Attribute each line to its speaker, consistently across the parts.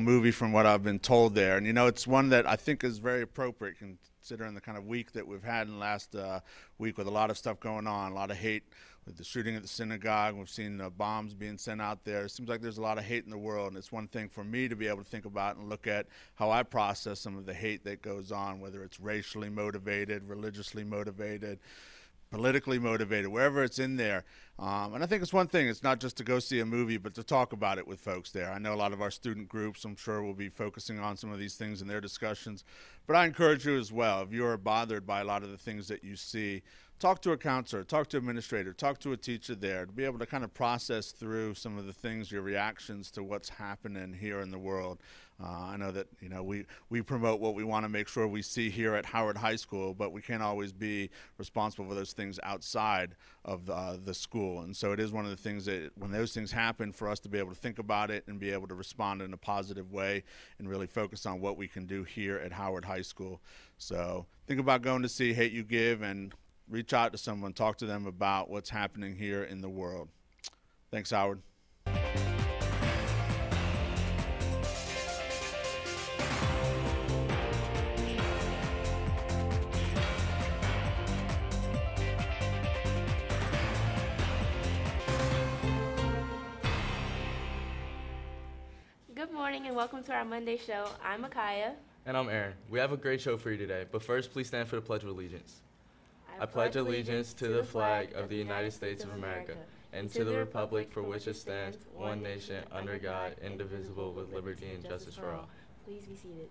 Speaker 1: movie from what I've been told there. And, you know, it's one that I think is very appropriate considering the kind of week that we've had in the last uh, week with a lot of stuff going on, a lot of hate with the shooting at the synagogue. We've seen uh, bombs being sent out there. It seems like there's a lot of hate in the world. And it's one thing for me to be able to think about and look at how I process some of the hate that goes on, whether it's racially motivated, religiously motivated politically motivated, wherever it's in there. Um, and I think it's one thing, it's not just to go see a movie, but to talk about it with folks there. I know a lot of our student groups, I'm sure, will be focusing on some of these things in their discussions. But I encourage you as well, if you're bothered by a lot of the things that you see, talk to a counselor, talk to an administrator, talk to a teacher there to be able to kind of process through some of the things, your reactions to what's happening here in the world. Uh, I know that you know we, we promote what we want to make sure we see here at Howard High School, but we can't always be responsible for those things outside of the, uh, the school. And so it is one of the things that when those things happen, for us to be able to think about it and be able to respond in a positive way and really focus on what we can do here at Howard High School. So think about going to see Hate U Give and reach out to someone, talk to them about what's happening here in the world. Thanks, Howard.
Speaker 2: Good morning and welcome to our Monday show. I'm Micaiah.
Speaker 3: And I'm Aaron. We have a great show for you today, but first, please stand for the Pledge of Allegiance. I pledge allegiance to the flag of the United States of America and to the republic for which it stands, one nation, under God, indivisible, with liberty and justice for all.
Speaker 2: Please be seated.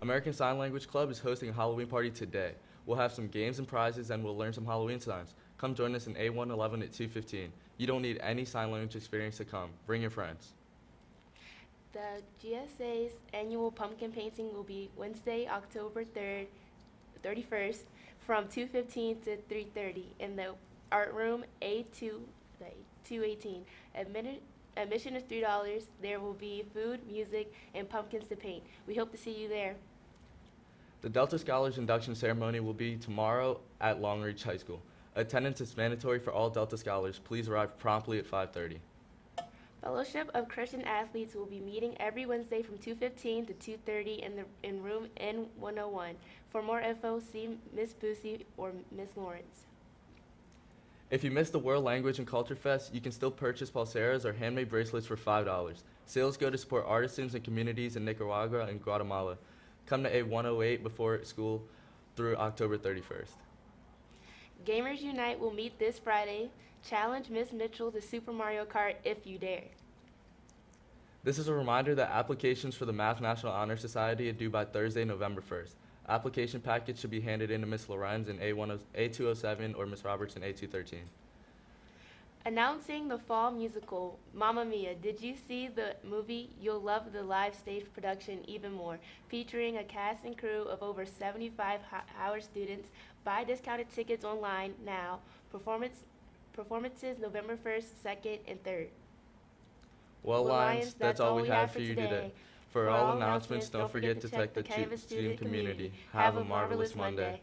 Speaker 3: American Sign Language Club is hosting a Halloween party today. We'll have some games and prizes and we'll learn some Halloween signs. Come join us in A111 at 215. You don't need any sign language experience to come. Bring your friends.
Speaker 2: The GSA's annual pumpkin painting will be Wednesday, October 3rd, 31st from 2:15 to 3:30 in the art room A2 218. Admitted, admission is $3. There will be food, music, and pumpkins to paint. We hope to see you there.
Speaker 3: The Delta Scholars induction ceremony will be tomorrow at Long Reach High School. Attendance is mandatory for all Delta Scholars. Please arrive promptly at 5:30.
Speaker 2: Fellowship of Christian Athletes will be meeting every Wednesday from 2:15 to 2:30 in the in room N101. For more info, see Miss Boosie or Miss Lawrence.
Speaker 3: If you missed the World Language and Culture Fest, you can still purchase pulseras or handmade bracelets for $5. Sales go to support artisans and communities in Nicaragua and Guatemala. Come to A108 before school through October 31st.
Speaker 2: Gamers Unite will meet this Friday. Challenge Miss Mitchell to Super Mario Kart if you dare.
Speaker 3: This is a reminder that applications for the Math National Honor Society are due by Thursday, November 1st. Application packets should be handed in to Ms. Lorenz in A10 A207 or Ms. Roberts in A213.
Speaker 2: Announcing the fall musical, Mamma Mia, did you see the movie? You'll love the live stage production even more, featuring a cast and crew of over 75 Ho- Howard students. Buy discounted tickets online now. Performance performances November 1st, 2nd, and 3rd.
Speaker 3: Well,
Speaker 2: Well,
Speaker 3: Lions, that's all we have for you today. For all announcements, don't forget to check the tu- student community. Have a marvelous Monday.